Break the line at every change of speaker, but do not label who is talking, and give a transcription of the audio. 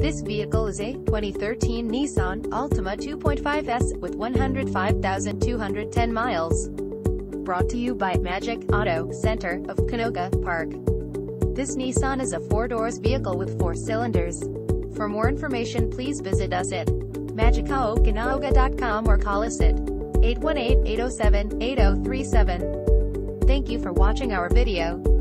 This vehicle is a 2013 Nissan Altima 2.5S with 105,210 miles. Brought to you by Magic Auto Center of Canoga Park. This Nissan is a four-doors vehicle with four cylinders. For more information please visit us at magicautocanoga.com or call us at 818-807-8037. Thank you for watching our video.